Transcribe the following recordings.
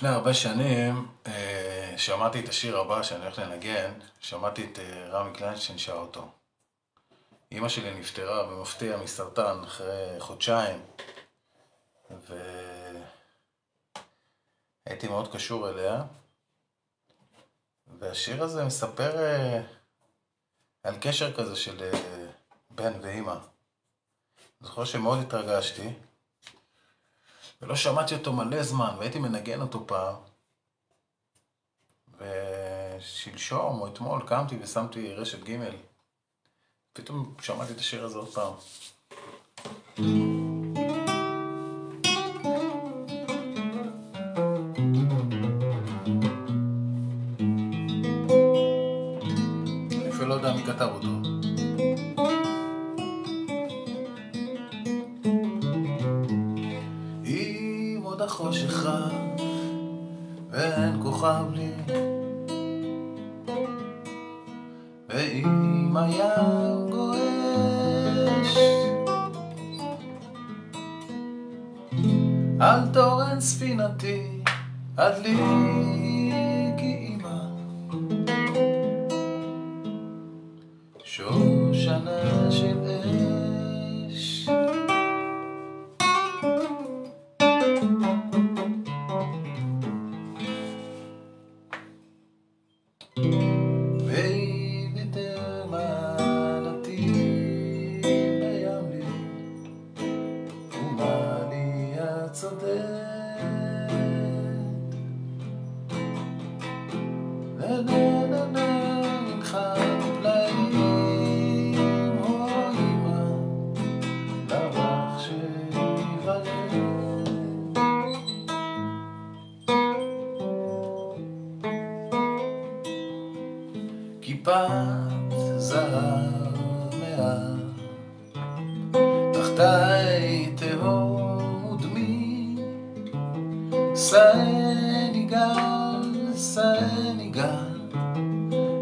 לפני הרבה שנים אה, שמעתי את השיר הבא שאני הולך לנגן, שמעתי את אה, רמי קליינשטיין שר אותו. אימא שלי נפטרה במפתיע מסרטן אחרי חודשיים, והייתי מאוד קשור אליה. והשיר הזה מספר אה, על קשר כזה של בן ואימא. זוכר שמאוד התרגשתי. ולא שמעתי אותו מלא זמן, והייתי מנגן אותו פעם. ושלשום או אתמול קמתי ושמתי רשת ג' פתאום שמעתי את השיר הזה עוד פעם. חושך ואין כוכב לי. ואם היה גועש, על תורן ספינתי, הדליקי אימא. שוב צודק. ונננה כיפת זהב תחתיי סניגל, סניגל,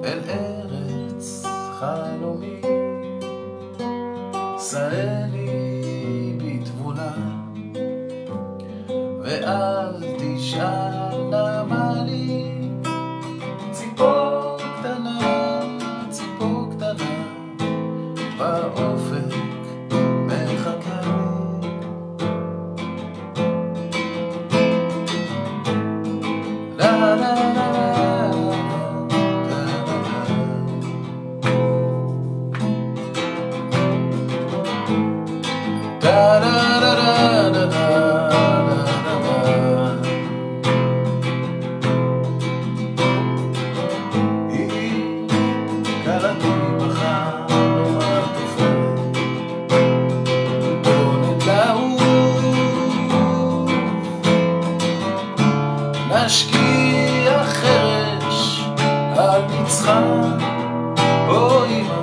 אל ארץ חלומי. סני בתבונה, ואל תשאל נא נשקיע חרש על מצחה או אמא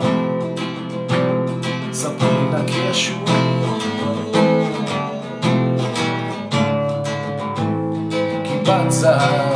ספרי לה כי זהב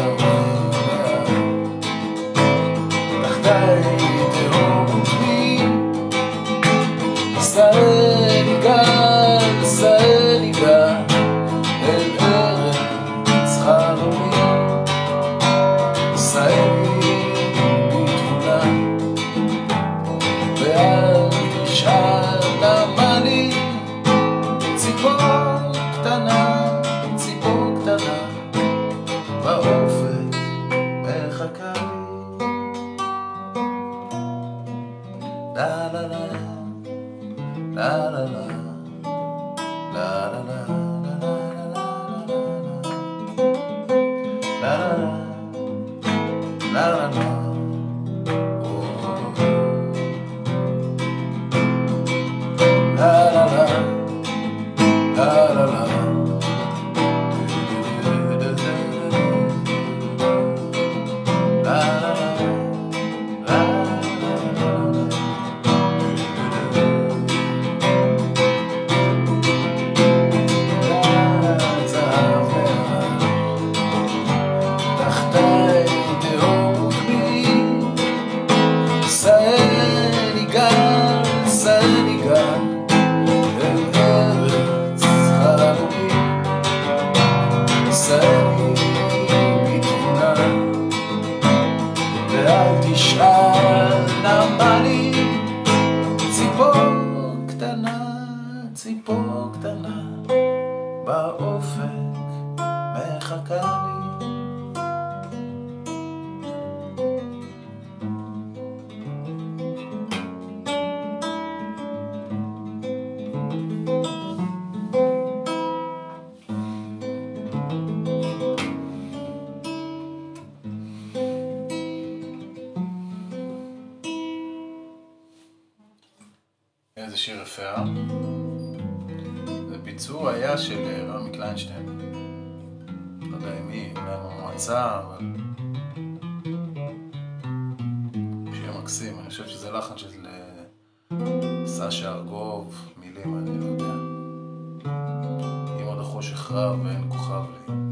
תישאר בתמונה ואל תשאל למה לי ציפור קטנה, ציפור קטנה באופק מחכה לי איזה שיר יפה? זה ביצוע היה של אה, רמי קליינשטיין. לא יודע מי, אולי עם המועצה, אבל... שיר מקסים, אני חושב שזה לחן של אה, סשה ארגוב, מילים, אני לא יודע. אם עוד החושך רב ואין כוכב לי.